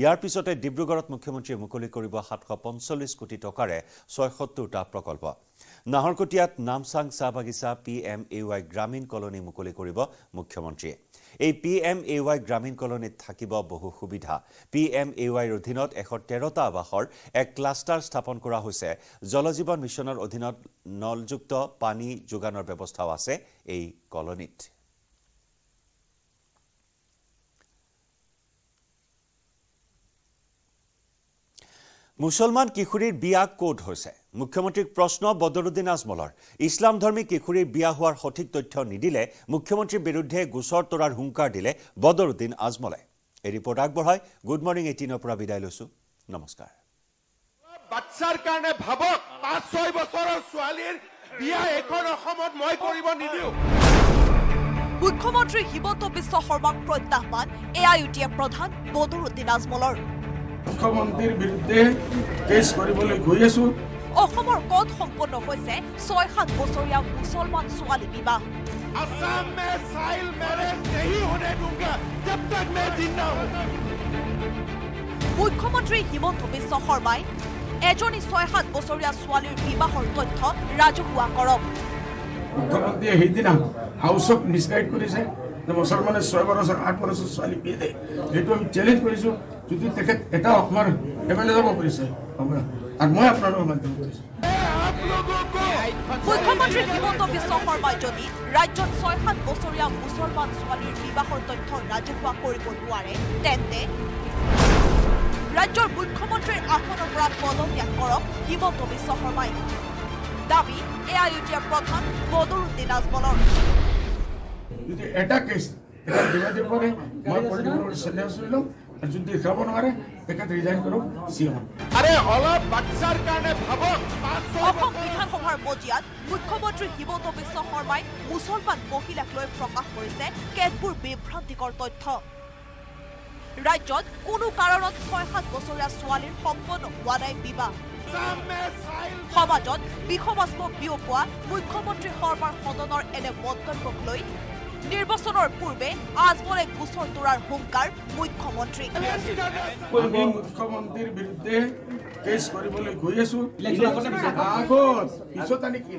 ইয়াৰ পিছতে ডিব্ৰুগড়ত মুখ্যমন্ত্ৰীয়ে মুকলি কৰিব সাতশ পঞ্চল্লিছ কোটি টকাৰে ছয়সত্তৰটা প্ৰকল্প। নাহৰকটীয়াত নামচাং চাহ বাগিচা পি এম এ ৱাই গ্ৰামীণ কলনী মুকলি কৰিব মুখ্যমন্ত্ৰীয়ে। এই পি এম এ ৱাই গ্ৰামীণ কলনীত থাকিব বহু সুবিধা। পি এম এ ৱাইৰ অধীনত এশ তেৰটা আৱাসৰ এক ক্লাষ্টাৰ স্থাপন কৰা হৈছে। জলজীৱন মিছনৰ অধীনত নলযুক্ত পানী যোগানৰ ব্যৱস্থাও আছে এই কলনীত। মুছলমান কিশোৰীৰ বিয়া ক'ত হৈছে? মুখ্যমন্ত্ৰীক প্ৰশ্ন বদৰুদ্দিন আজমলৰ। ইছলামধৰ্মী কিশোৰীৰ বিয়া হোৱাৰ সঠিক তথ্য নিদিলে মুখ্যমন্ত্ৰীৰ বিৰুদ্ধে গোচৰ তৰাৰ হুংকাৰ দিলে বদৰুদ্দিন আজমলে। এই ৰিপৰ্ট আগবঢ়াই গুড মৰ্ণিং এইটিনৰ পৰা বিদায় লৈছো। নমস্কাৰ। বাচ্চাৰ কাৰণে ভাবক পাঁচ ছয় বছৰৰ ছোৱালীৰ বিয়া এইখন অসমত মই কৰিব নিদিওঁ। মুখ্যমন্ত্ৰী হিমন্ত বিশ্ব শৰ্মাক প্ৰত্যাহ্বান A I U D F প্ৰধান বদৰুদ্দিন আজমলৰ। মুখ্যমন্ত্ৰীৰ বিৰুদ্ধে কেছ কৰিবলৈ গৈ আছো অসমৰ কত সম্পন্ন হৈছে ছয় সাত বছৰীয়া মুছলমান ছোৱালী বিবাহ असम में चाइल्ड मैरिज नहीं होने दूंगा जब तक मैं जिंदा हूँ মুখ্যমন্ত্ৰী হিমন্ত বিশ্ব শৰ্মাই এজনী ছয় সাত বছৰীয়া ছোৱালীৰ বিবাহৰ তথ্য ৰাজহুৱা কৰক মুখ্যমন্ত্ৰীয়ে সেইদিনা হাউচক মিছগাইড কৰিছে যে মুছলমানে ছয় বছৰ আঠ বছৰ ছোৱালী বিয়ে দিয়ে সেইটো আমি চেলেঞ্জ কৰিছো যদি তেখেত এটা অসমৰ এম এল এ যাব পাৰিছে আৰু মই আপোনালোকৰ মাধ্যম কৰিছোঁ। মুখ্যমন্ত্ৰী হিমন্ত বিশ্ব শৰ্মাই যদি ৰাজ্যত ছয় সাত বছৰীয়া মুছলমান ছোৱালীৰ বিবাহৰ তথ্য ৰাজহুৱা কৰিব নোৱাৰে তেন্তে ৰাজ্যৰ মুখ্যমন্ত্ৰীৰ আসনৰ পৰা পদত্যাগ কৰক হিমন্ত বিশ্ব শৰ্মাই। দাবী A I U D F প্ৰধান বদৰুদ্দিন আজমলৰ। যদি এটা কেছ এটা ডিমাইড কৰে মই পলিটিকেল চেলেঞ্জ লৈ ল'ম। আৰু যদি দেখাব নোৱাৰে তেখেত ৰিজাইন কৰক চি এম আৰে অলপ বাচ্চাৰ কাৰণে ভাবক অসম বিধানসভাৰ মজিয়াত মুখ্যমন্ত্ৰী হিমন্ত বিশ্ব শৰ্মাই মুছলমান মহিলাক লৈ প্ৰকাশ কৰিছে কেতবোৰ বিভ্ৰান্তিকৰ তথ্য ৰাজ্যত কোনো কাৰণত ছয় সাত বছৰীয়া ছোৱালীৰ সম্পন্ন হোৱা নাই বিবাহ। সমাজত বিষমাস্ম বিয়পোৱা মুখ্যমন্ত্ৰী শৰ্মাৰ সদনৰ এনে মন্তব্যক লৈ নিৰ্বাচনৰ পূৰ্বে আজমলে গোচৰ তোৰাৰ হুংকাৰ মুখ্যমন্ত্ৰী মুখ্যমন্ত্ৰীৰ বিৰুদ্ধে কেছ কৰিবলৈ গৈ আছো। আগত পিছত। আনি কি?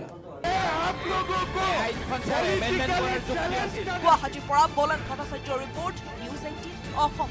গুৱাহাটীৰ পৰা বলেন ভট্টাচাৰ্যৰ ৰিপৰ্ট নিউজ এইটিন অসম